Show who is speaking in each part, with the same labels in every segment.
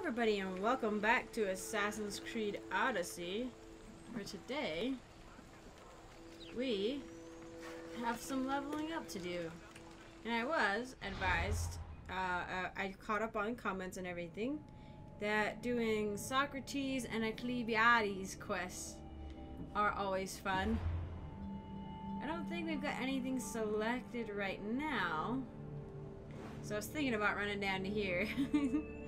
Speaker 1: everybody and welcome back to Assassin's Creed Odyssey where today we have some leveling up to do. And I was advised uh, uh, I caught up on comments and everything that doing Socrates and Alcibiades quests are always fun. I don't think we've got anything selected right now so I was thinking about running down to here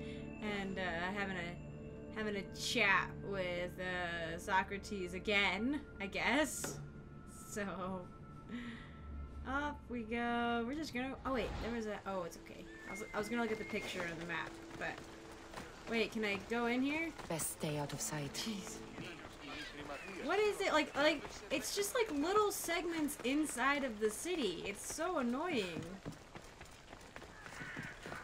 Speaker 1: and uh, having a having a chat with uh, Socrates again, I guess. So up we go. We're just gonna. Oh wait, there was a. Oh, it's okay. I was I was gonna look at the picture on the map, but wait, can I go in here?
Speaker 2: Best stay out of sight.
Speaker 1: Jeez. What is it like? Like it's just like little segments inside of the city. It's so annoying.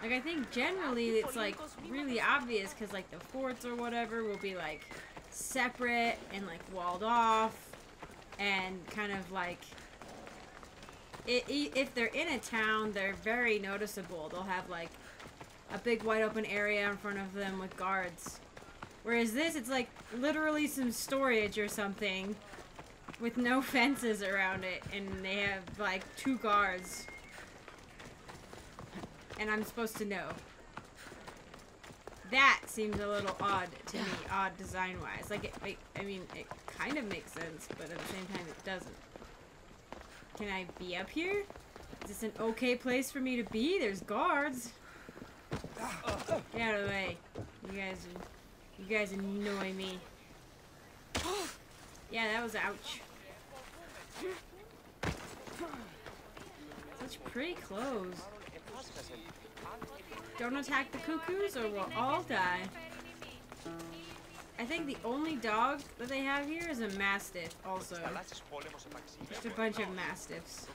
Speaker 1: Like, I think generally it's, like, really obvious because, like, the forts or whatever will be, like, separate and, like, walled off and kind of, like, it, if they're in a town, they're very noticeable. They'll have, like, a big wide open area in front of them with guards. Whereas this, it's, like, literally some storage or something with no fences around it and they have, like, two guards and I'm supposed to know. That seems a little odd to me, odd design-wise. Like, it, like, I mean, it kind of makes sense, but at the same time, it doesn't. Can I be up here? Is this an okay place for me to be? There's guards. Get out of the way. You guys, you guys annoy me. Yeah, that was ouch. Such pretty clothes. Don't attack the cuckoos or we'll all die. I think the only dog that they have here is a mastiff also. Just a bunch of mastiffs.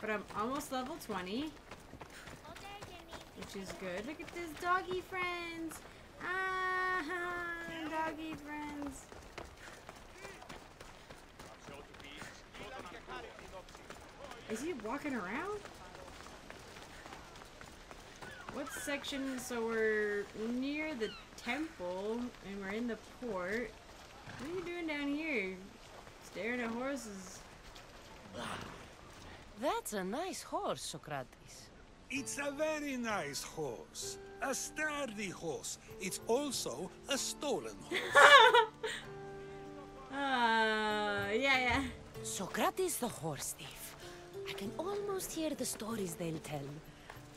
Speaker 1: But I'm almost level 20. Which is good. Look at this doggy friends. Ah, doggy friends. Is he walking around? What section? So we're near the temple and we're in the port. What are you doing down here? Staring at horses.
Speaker 2: That's a nice horse, Socrates.
Speaker 3: It's a very nice horse. A sturdy horse. It's also a stolen horse.
Speaker 1: Ah, uh, yeah, yeah.
Speaker 2: Socrates the horse thief. I can almost hear the stories they'll tell.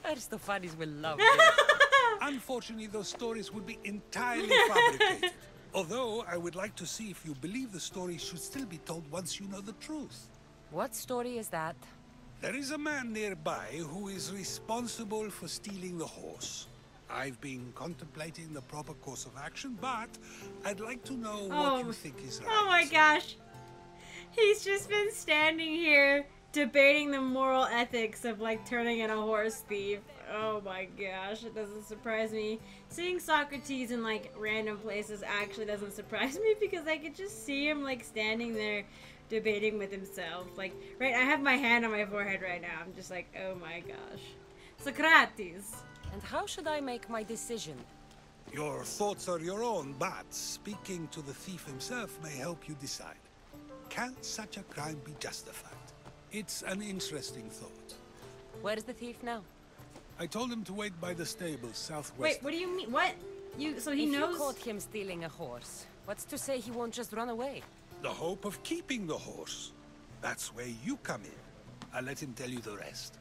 Speaker 2: Aristophanes will love this.
Speaker 3: Unfortunately, those stories would be entirely fabricated. Although, I would like to see if you believe the story should still be told once you know the truth.
Speaker 2: What story is that?
Speaker 3: There is a man nearby who is responsible for stealing the horse. I've been contemplating the proper course of action, but I'd like to know
Speaker 1: oh.
Speaker 3: what you think is oh right.
Speaker 1: Oh my gosh. He's just been standing here debating the moral ethics of like turning in a horse thief. Oh my gosh, it doesn't surprise me. Seeing Socrates in like random places actually doesn't surprise me because I could just see him like standing there debating with himself. Like, right, I have my hand on my forehead right now. I'm just like, oh my gosh. Socrates.
Speaker 2: And how should I make my decision?
Speaker 3: Your thoughts are your own, but speaking to the thief himself may help you decide. Can such a crime be justified? It's an interesting thought.
Speaker 2: Where is the thief now?
Speaker 3: I told him to wait by the stables southwest.
Speaker 1: Wait, what do you mean? What? You so he
Speaker 2: if
Speaker 1: knows?
Speaker 2: you caught him stealing a horse, what's to say he won't just run away?
Speaker 3: The hope of keeping the horse. That's where you come in. I'll let him tell you the rest.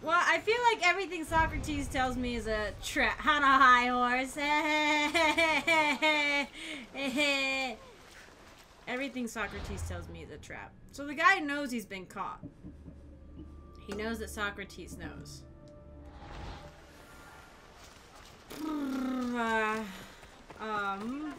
Speaker 1: Well, I feel like everything Socrates tells me is a trap. On a high horse. everything Socrates tells me is a trap. So the guy knows he's been caught. He knows that Socrates knows. Um.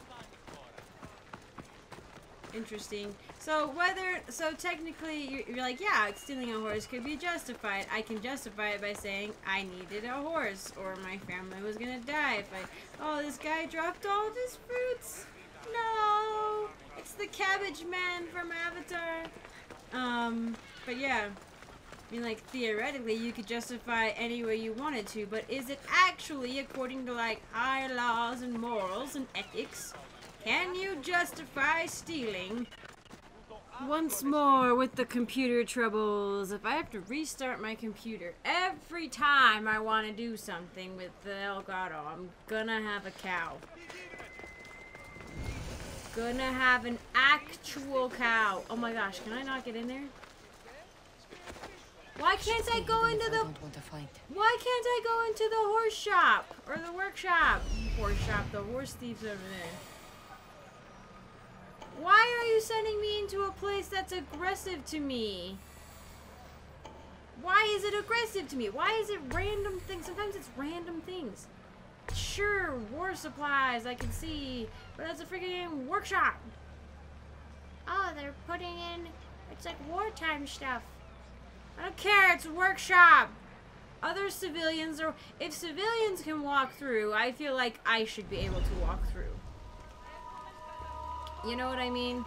Speaker 1: Interesting. So whether, so technically you're, you're, like, yeah, stealing a horse could be justified. I can justify it by saying I needed a horse or my family was gonna die if I, oh, this guy dropped all of his fruits. No, it's the cabbage man from Avatar. Um, but yeah, I mean, like, theoretically, you could justify any way you wanted to, but is it actually according to, like, high laws and morals and ethics? Can you justify stealing? Once more with the computer troubles. If I have to restart my computer every time I want to do something with the Elgato, I'm gonna have a cow. Gonna have an actual cow. Oh my gosh, can I not get in there? Why can't I go into the why can't I go into the horse shop or the workshop? Horse shop, the horse thieves over there. Why are you sending me into a place that's aggressive to me? Why is it aggressive to me? Why is it random things? Sometimes it's random things. Sure, war supplies, I can see, but that's a freaking workshop. Oh, they're putting in, it's like wartime stuff. I don't care, it's a workshop. Other civilians or if civilians can walk through, I feel like I should be able to walk through. You know what I mean?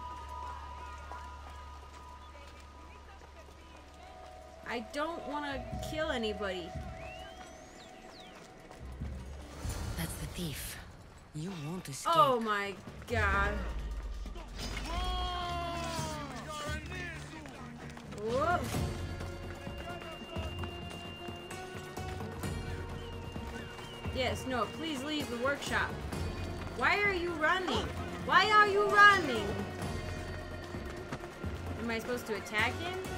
Speaker 1: I don't want to kill anybody.
Speaker 2: Thief. You escape.
Speaker 1: Oh my god. Whoop. Yes, no, please leave the workshop. Why are you running? Why are you running? Am I supposed to attack him?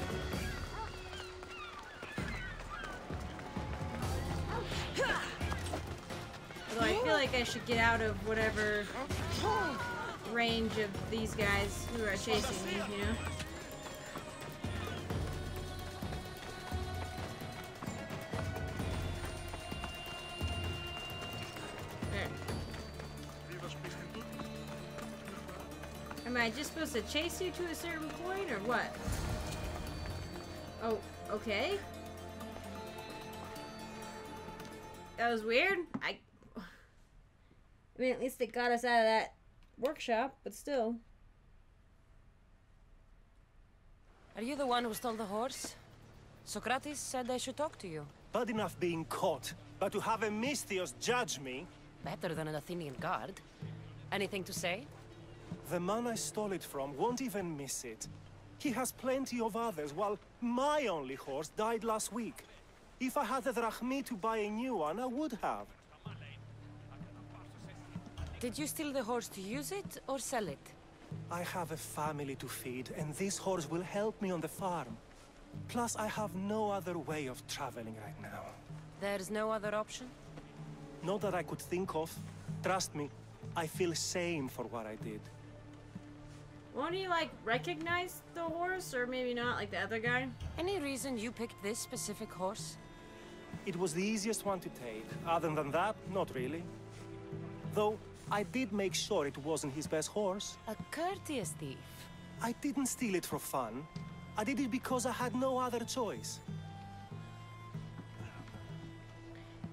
Speaker 1: Although I feel like I should get out of whatever range of these guys who are chasing me, you know? Am I just supposed to chase you to a certain point, or what? Oh, okay. That was weird. I. I mean, at least it got us out of that workshop, but still.
Speaker 2: Are you the one who stole the horse? Socrates said I should talk to you.
Speaker 4: Bad enough being caught, but to have a Misthios judge me,
Speaker 2: Better than an Athenian guard. Anything to say?
Speaker 4: the man I stole it from won't even miss it. He has plenty of others, while my only horse died last week. If I had the drachmi to buy a new one, I would have.
Speaker 2: Did you steal the horse to use it or sell it?
Speaker 4: I have a family to feed, and this horse will help me on the farm. Plus, I have no other way of traveling right now.
Speaker 2: There's no other option?
Speaker 4: Not that I could think of. Trust me, I feel shame for what I did.
Speaker 1: Won't he, like, recognize the horse? Or maybe not, like the other guy?
Speaker 2: Any reason you picked this specific horse?
Speaker 4: It was the easiest one to take. Other than that, not really. Though, I did make sure it wasn't his best horse.
Speaker 2: A courteous thief.
Speaker 4: I didn't steal it for fun. I did it because I had no other choice.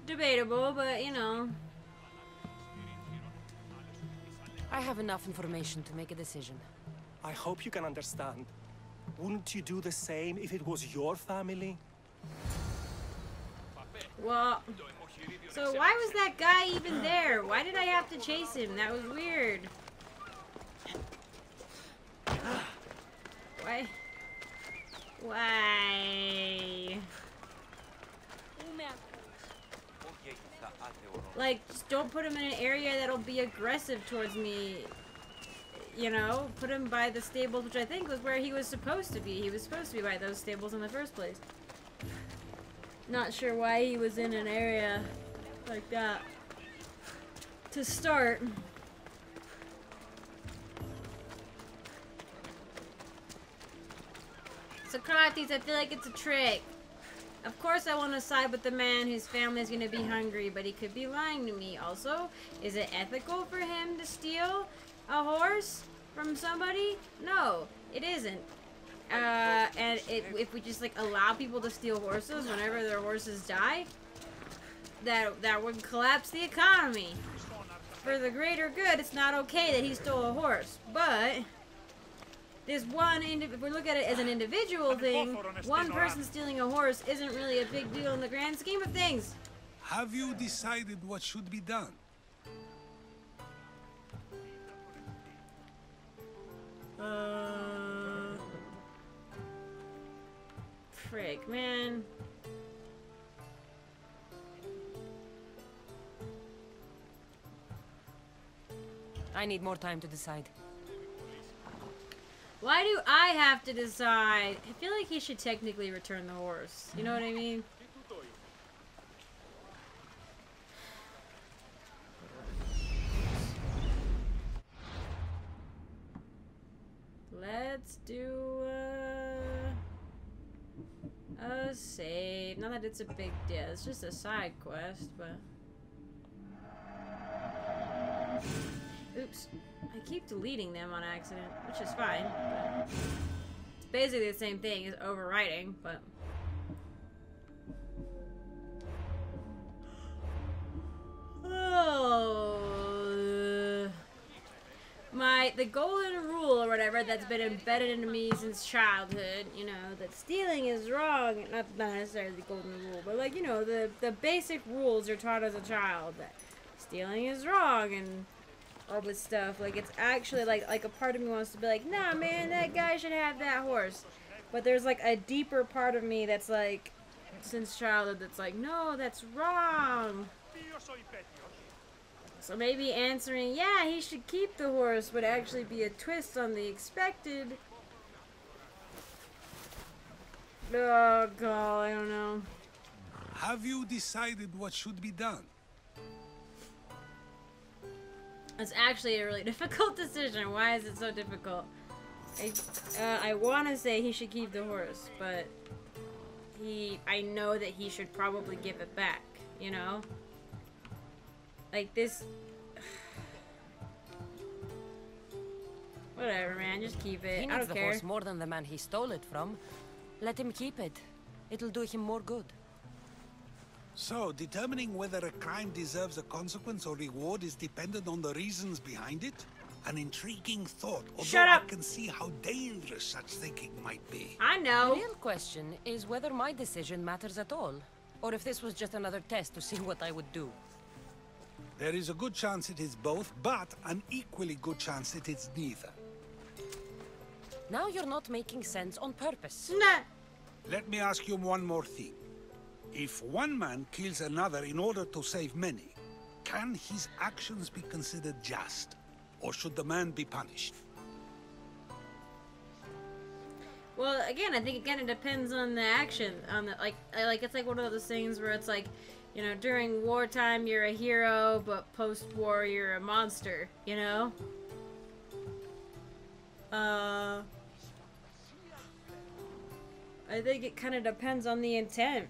Speaker 1: Debatable, but you know.
Speaker 2: I have enough information to make a decision.
Speaker 4: I hope you can understand. Wouldn't you do the same if it was your family?
Speaker 1: Well, so why was that guy even there? Why did I have to chase him? That was weird. Why? Why? Like, just don't put him in an area that'll be aggressive towards me. You know, put him by the stables, which I think was where he was supposed to be. He was supposed to be by those stables in the first place. Not sure why he was in an area like that to start. Socrates, I feel like it's a trick. Of course I want to side with the man whose family is going to be hungry, but he could be lying to me. Also, is it ethical for him to steal a horse from somebody? No, it isn't. Uh, and it, if we just like allow people to steal horses whenever their horses die, that that would collapse the economy. For the greater good, it's not okay that he stole a horse, but this one, if we look at it as an individual thing, one person stealing a horse isn't really a big deal in the grand scheme of things.
Speaker 3: Have you decided what should be done?
Speaker 1: Uh, frick, man.
Speaker 2: I need more time to decide.
Speaker 1: Why do I have to decide? I feel like he should technically return the horse. You know what I mean? Let's do uh, a save. Not that it's a big deal. It's just a side quest, but. Oops. I keep deleting them on accident, which is fine. But it's basically the same thing as overwriting, but. My the golden rule or whatever that's been embedded into me since childhood, you know, that stealing is wrong. Not not necessarily the golden rule, but like you know the the basic rules you're taught as a child that stealing is wrong and all this stuff. Like it's actually like like a part of me wants to be like, nah, man, that guy should have that horse. But there's like a deeper part of me that's like, since childhood, that's like, no, that's wrong. So maybe answering, yeah, he should keep the horse would actually be a twist on the expected. Oh god, I don't know.
Speaker 3: Have you decided what should be done?
Speaker 1: It's actually a really difficult decision. Why is it so difficult? I, uh, I want to say he should keep the horse, but he, I know that he should probably give it back, you know? Like this... Whatever, man, just keep it.
Speaker 2: He
Speaker 1: I don't
Speaker 2: the
Speaker 1: care.
Speaker 2: horse more than the man he stole it from. Let him keep it. It'll do him more good.
Speaker 3: So, determining whether a crime deserves a consequence or reward is dependent on the reasons behind it? An intriguing thought, although
Speaker 1: Shut up.
Speaker 3: I can see how dangerous such thinking might be.
Speaker 1: I know.
Speaker 2: The real question is whether my decision matters at all. Or if this was just another test to see what I would do.
Speaker 3: There is a good chance it is both, but an equally good chance it is neither.
Speaker 2: Now you're not making sense on purpose.
Speaker 1: Nah.
Speaker 3: Let me ask you one more thing. If one man kills another in order to save many, can his actions be considered just? Or should the man be punished?
Speaker 1: Well, again, I think again it depends on the action. On the like, like it's like one of those things where it's like, you know, during wartime you're a hero, but post-war you're a monster. You know. Uh. I think it kind of depends on the intent.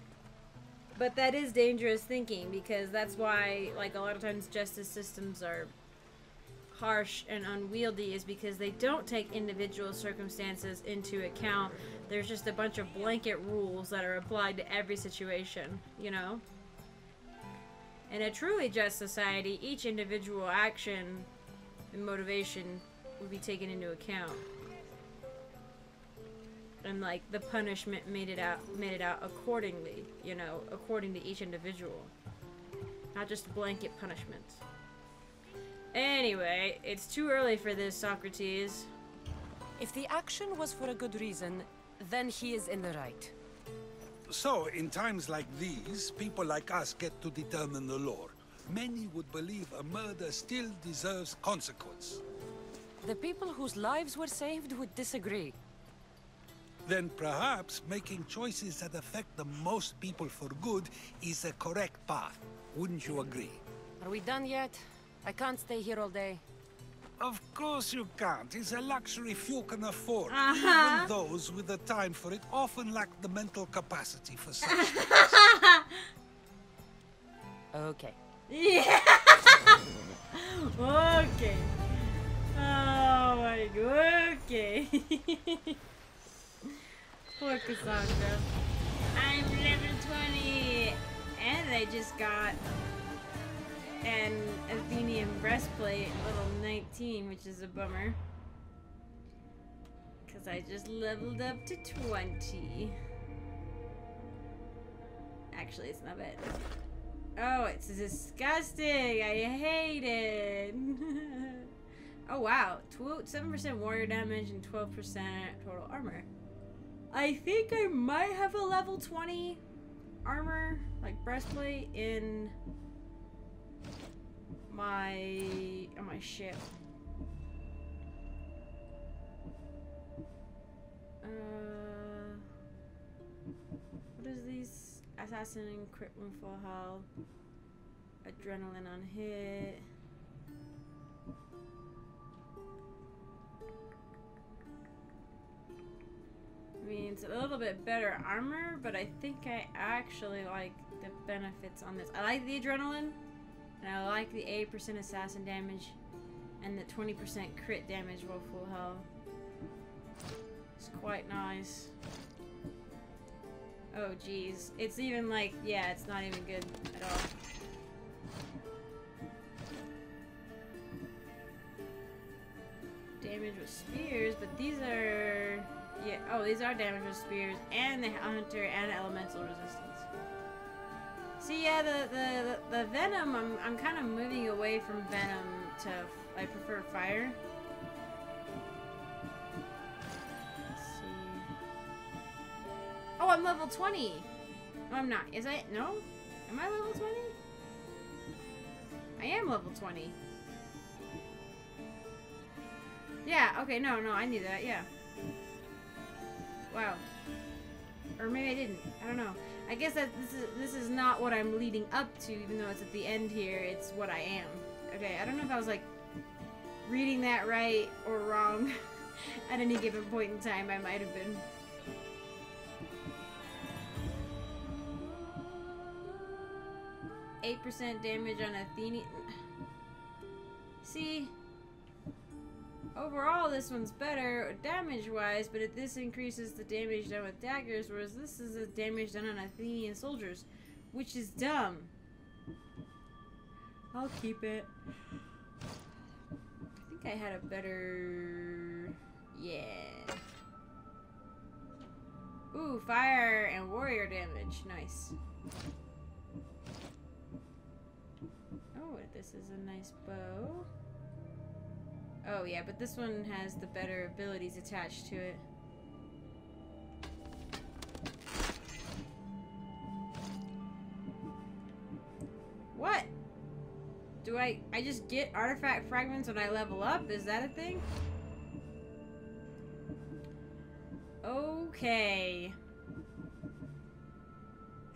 Speaker 1: But that is dangerous thinking because that's why, like, a lot of times justice systems are harsh and unwieldy is because they don't take individual circumstances into account. There's just a bunch of blanket rules that are applied to every situation, you know? In a truly just society, each individual action and motivation would be taken into account. And like the punishment made it out made it out accordingly, you know, according to each individual. Not just blanket punishments. Anyway, it's too early for this, Socrates.
Speaker 2: If the action was for a good reason, then he is in the right.
Speaker 3: So, in times like these, people like us get to determine the law. Many would believe a murder still deserves consequence.
Speaker 2: The people whose lives were saved would disagree.
Speaker 3: Then perhaps making choices that affect the most people for good is the correct path. Wouldn't you agree?
Speaker 2: Are we done yet? I can't stay here all day.
Speaker 3: Of course you can't. It's a luxury few can afford.
Speaker 1: Uh-huh.
Speaker 3: Even those with the time for it often lack the mental capacity for such. things.
Speaker 2: Okay.
Speaker 1: Yeah. okay. Oh my god. Okay. Poor Kassandra. I'm level 20, and I just got an Athenian breastplate, level 19, which is a bummer. Because I just leveled up to 20. Actually, it's not bad. Oh, it's disgusting. I hate it. oh, wow. 7% warrior damage and 12% total armor. I think I might have a level 20 armor, like breastplate, in my on my ship. Uh, what is these? Assassin when full health. Adrenaline on hit. I mean, it's a little bit better armor, but I think I actually like the benefits on this. I like the adrenaline, and I like the 8% assassin damage, and the 20% crit damage while full health. It's quite nice. Oh, geez. It's even like, yeah, it's not even good at all. Damage with spears, but these are... Yeah, oh, these are damage with spears, and the hunter and elemental resistance. See, yeah, the, the, the, venom, I'm, I'm kind of moving away from venom to, I prefer fire. Oh, I'm level 20. No, I'm not. Is I? No? Am I level 20? I am level 20. Yeah, okay, no, no, I knew that, yeah. Wow. Or maybe I didn't. I don't know. I guess that this is this is not what I'm leading up to, even though it's at the end here. It's what I am. Okay, I don't know if I was like reading that right or wrong at any given point in time. I might have been. 8% damage on Athenian. See? Overall, this one's better damage-wise, but it, this increases the damage done with daggers, whereas this is the damage done on Athenian soldiers, which is dumb. I'll keep it. I think I had a better... Yeah. Ooh, fire and warrior damage. Nice. Oh, this is a nice bow. Oh yeah, but this one has the better abilities attached to it. What? Do I, I just get artifact fragments when I level up? Is that a thing? Okay.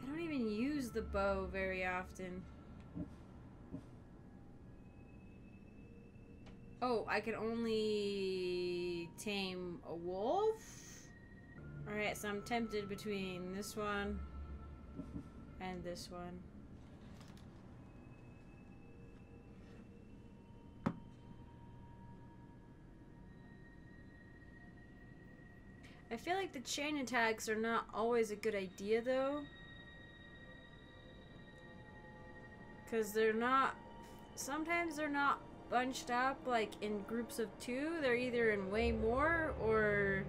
Speaker 1: I don't even use the bow very often. Oh, I can only tame a wolf? Alright, so I'm tempted between this one and this one. I feel like the chain attacks are not always a good idea though. Because they're not... Sometimes they're not bunched up like in groups of two. They're either in way more or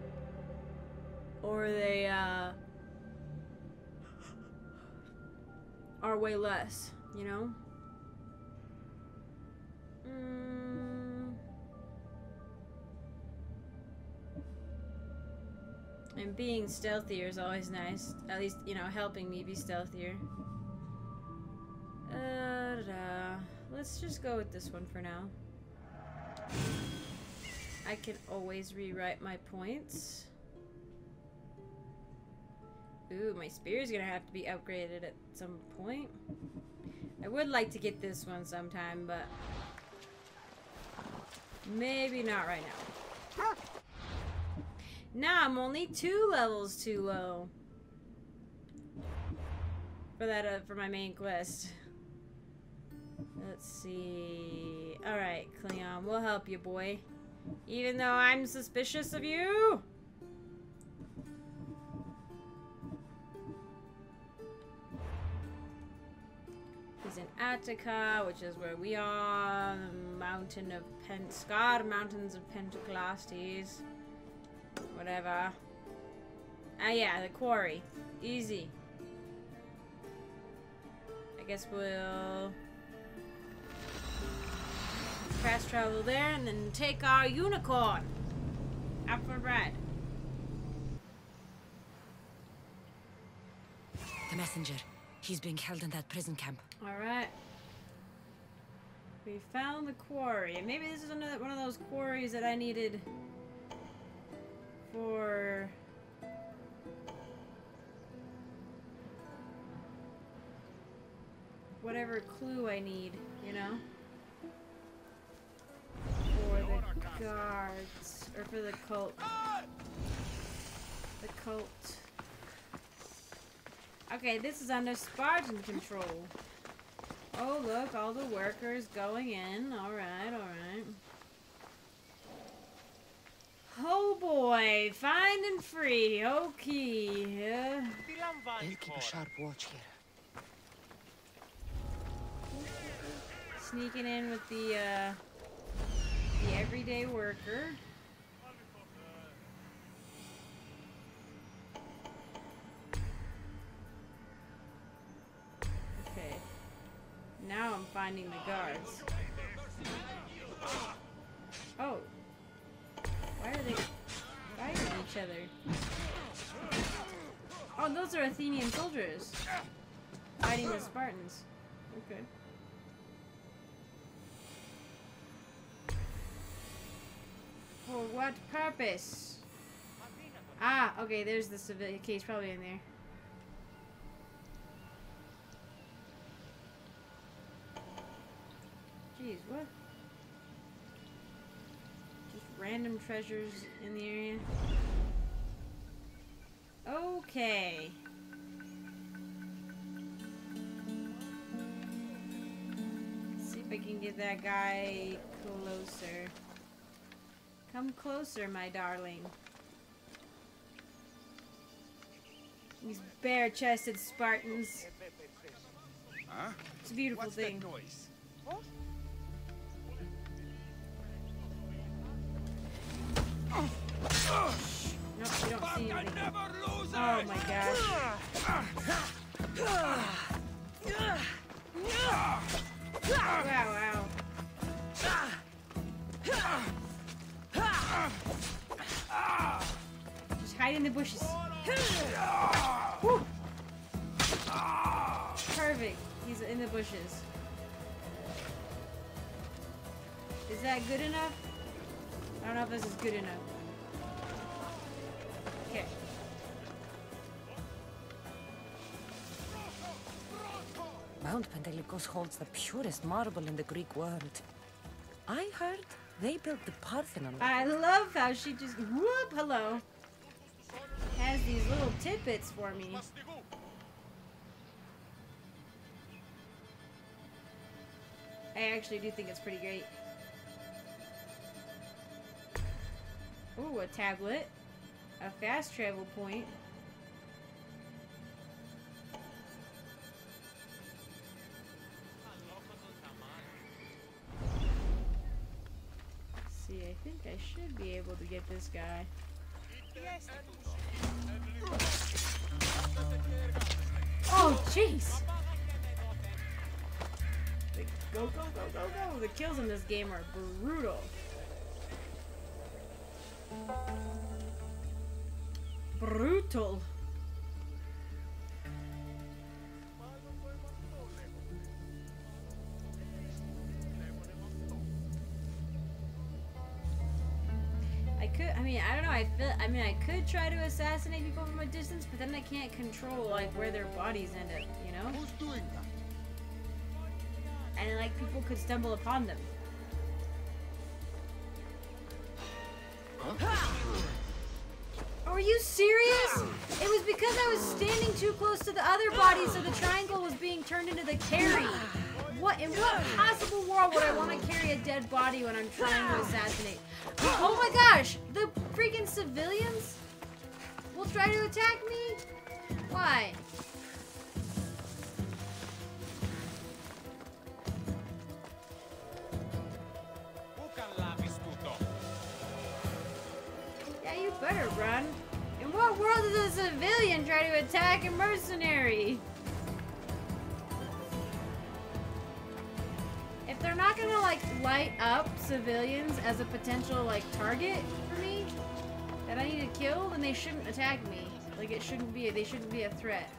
Speaker 1: or they uh are way less, you know? Mm. And being stealthier is always nice. At least, you know, helping me be stealthier. Let's just go with this one for now. I can always rewrite my points. Ooh, my spear is gonna have to be upgraded at some point. I would like to get this one sometime, but maybe not right now. Now I'm only two levels too low for that uh, for my main quest. Let's see. Alright, Cleon, we'll help you, boy. Even though I'm suspicious of you? He's in Attica, which is where we are. The mountain of Pent Scar, Mountains of Pentaclastes. Whatever. Ah, yeah, the quarry. Easy. I guess we'll fast travel there and then take our unicorn out for a ride.
Speaker 2: The messenger. He's being held in that prison camp.
Speaker 1: All right. We found the quarry. And maybe this is another one of those quarries that I needed for whatever clue I need, you know? The guards or for the cult. The cult. Okay, this is under Spartan control. Oh, look, all the workers going in. Alright, alright. Oh boy, find and free. Okay. Yeah.
Speaker 2: I'll keep a sharp watch here.
Speaker 1: Sneaking in with the, uh, the everyday worker. Okay. Now I'm finding the guards. Oh. Why are they fighting each other? Oh, those are Athenian soldiers. Fighting the Spartans. Okay. For what purpose? Ah, okay, there's the civilian case probably in there. Jeez, what? Just random treasures in the area. Okay. see if I can get that guy closer. Come closer, my darling. These bare-chested Spartans.
Speaker 5: Huh?
Speaker 1: It's a beautiful
Speaker 5: What's
Speaker 1: thing.
Speaker 5: that noise?
Speaker 1: Nope, you don't see anything. Oh my gosh. Hide in the bushes. Perfect. He's in the bushes. Is that good enough? I don't know if this is good enough. Okay.
Speaker 2: Mount Pentelicus holds the purest marble in the Greek world. I heard they built the Parthenon.
Speaker 1: I love how she just whoop hello has these little tidbits for me. I actually do think it's pretty great. Ooh, a tablet. A fast travel point. see, I think I should be able to get this guy. Oh, jeez! Go, go, go, go, go! The kills in this game are brutal. Brutal. I don't know, I feel, I mean, I could try to assassinate people from a distance, but then I can't control, like, where their bodies end up, you know?
Speaker 5: Who's doing that?
Speaker 1: And, like, people could stumble upon them. Are you serious? It was because I was standing too close to the other body, so the triangle was being turned into the carry. What in what possible world would I want to carry a dead body when I'm trying to assassinate? Oh my gosh! The freaking civilians will try to attack me? Why? Yeah, you better run. In what world does a civilian try to attack a mercenary? Not gonna like light up civilians as a potential like target for me that I need to kill, then they shouldn't attack me. Like it shouldn't be they shouldn't be a threat.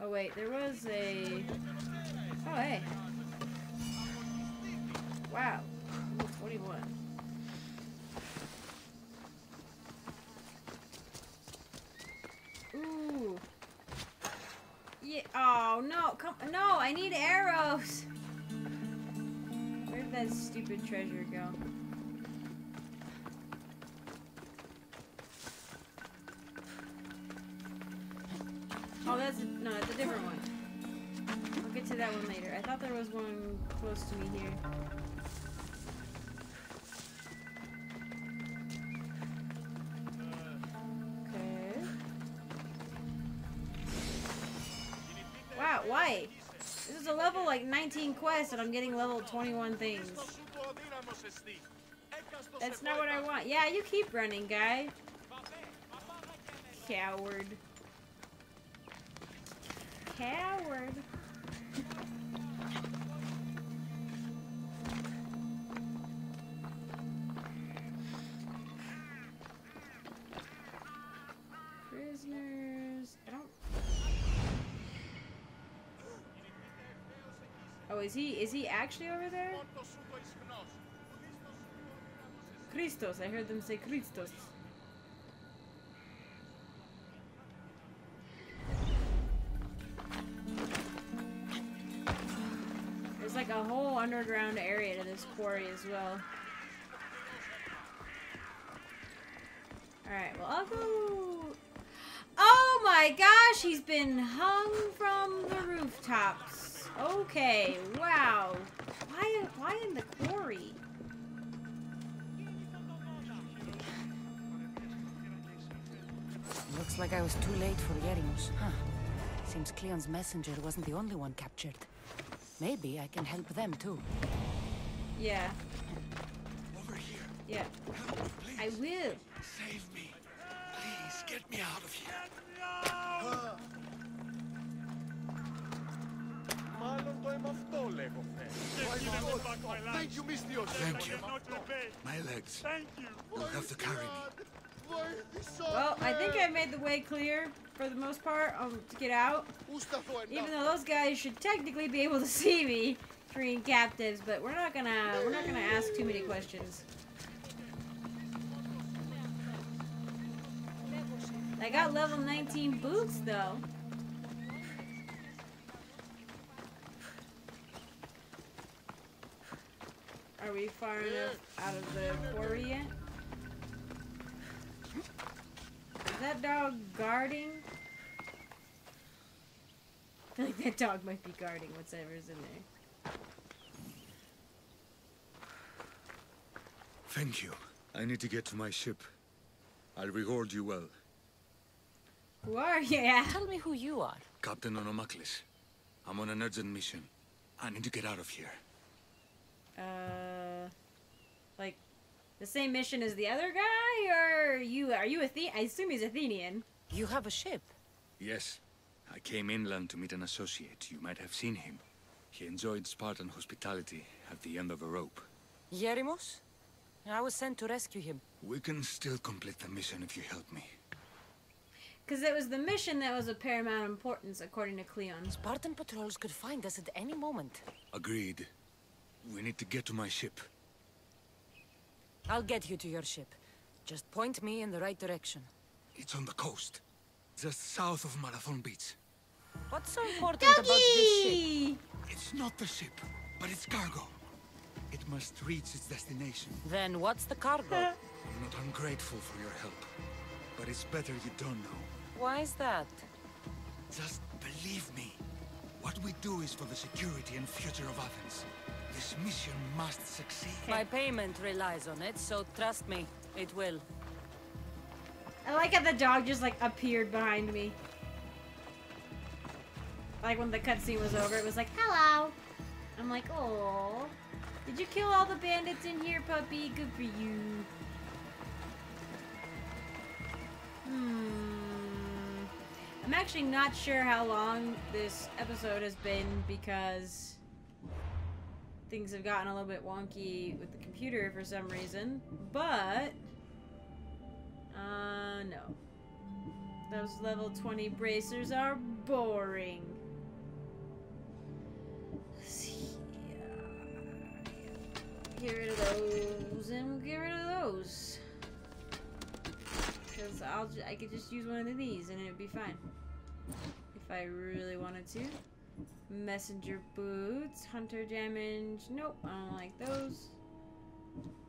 Speaker 1: Oh wait, there was a Oh hey. I need arrows. Where did that stupid treasure go? Oh, that's a, no, that's a different one. I'll get to that one later. I thought there was one close to me here. 19 quest and I'm getting level 21 things. That's not what I want. Yeah, you keep running, guy. Coward. Coward. Is he? Is he actually over there? Christos. I heard them say Christos. There's like a whole underground area to this quarry as well. Alright, well I'll go... Oh my gosh, he's been hung from the rooftops. Okay, wow. Why, why in the quarry?
Speaker 2: Looks like I was too late for Yerimos. Huh. Seems Cleon's messenger wasn't the only one captured. Maybe I can help them too.
Speaker 1: Yeah,
Speaker 6: Over here.
Speaker 1: yeah.
Speaker 6: Help me, please.
Speaker 1: I will.
Speaker 6: Save me. Please, get me out of here.
Speaker 7: Μάλλον το.
Speaker 8: Thank you, Misthios.
Speaker 6: Thank you. My legs. Thank you. You'll have to carry me.
Speaker 1: Well, I think I made the way clear for the most part um, to get out. Even though those guys should technically be able to see me freeing captives, but we're not gonna we're not gonna ask too many questions. I got level 19 boots though. Are we far enough out of the quarry yet? Is that dog guarding? I feel like that dog might be guarding whatever's in there.
Speaker 3: Thank you. I need to get to my ship. I'll reward you well.
Speaker 1: Who are you? Yeah.
Speaker 2: Tell me who you are.
Speaker 3: Captain Onomaklis. I'm on an urgent mission. I need to get out of here.
Speaker 1: Uh, like the same mission as the other guy, or you? Are you Athe? I assume he's Athenian.
Speaker 2: You have a ship.
Speaker 3: Yes. I came inland to meet an associate. You might have seen him. He enjoyed Spartan hospitality at the end of a rope.
Speaker 2: Yerimos? I was sent to rescue him.
Speaker 3: We can still complete the mission if you help me.
Speaker 1: Because it was the mission that was of paramount importance, according to Cleon.
Speaker 2: Spartan patrols could find us at any moment.
Speaker 3: Agreed. We need to get to my ship.
Speaker 2: I'll get you to your ship. Just point me in the right direction.
Speaker 3: It's on the coast. Just south of Marathon Beach.
Speaker 2: What's so important about this ship?
Speaker 3: It's not the ship, but it's cargo. It must reach its destination.
Speaker 2: Then what's the cargo?
Speaker 3: I'm not ungrateful for your help, but it's better you don't know.
Speaker 2: Why is that?
Speaker 3: Just believe me. What we do is for the security and future of Athens. This mission must succeed.
Speaker 2: My payment relies on it, so trust me, it will.
Speaker 1: I like how the dog just like appeared behind me. Like when the cutscene was over, it was like, hello. I'm like, oh. Did you kill all the bandits in here, puppy? Good for you. Hmm. I'm actually not sure how long this episode has been because things have gotten a little bit wonky with the computer for some reason. But, uh, no. Those level 20 bracers are boring. Uh, Get rid of those and we'll get rid of those. Because I'll I could just use one of these and it'd be fine. If I really wanted to. Messenger boots, hunter damage. Nope, I don't like those.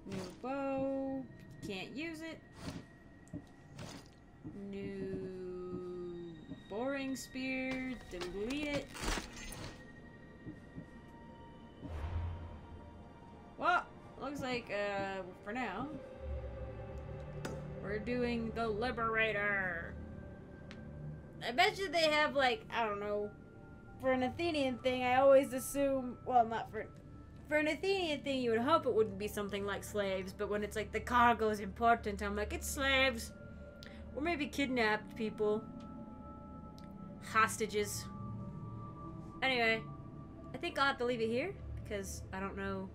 Speaker 1: New bow. Can't use it. New boring spear. Delete it. Well, looks like uh for now we're doing the Liberator. I bet you they have like I don't know. For an Athenian thing, I always assume well, not for for an Athenian thing, you would hope it wouldn't be something like slaves. But when it's like the cargo is important, I'm like it's slaves, or maybe kidnapped people, hostages. Anyway, I think I'll have to leave it here because I don't know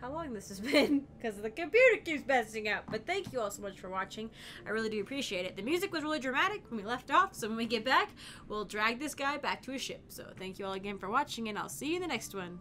Speaker 1: how long this has been because the computer keeps messing up. But thank you all so much for watching. I really do appreciate it. The music was really dramatic when we left off, so when we get back, we'll drag this guy back to his ship. So thank you all again for watching, and I'll see you in the next one.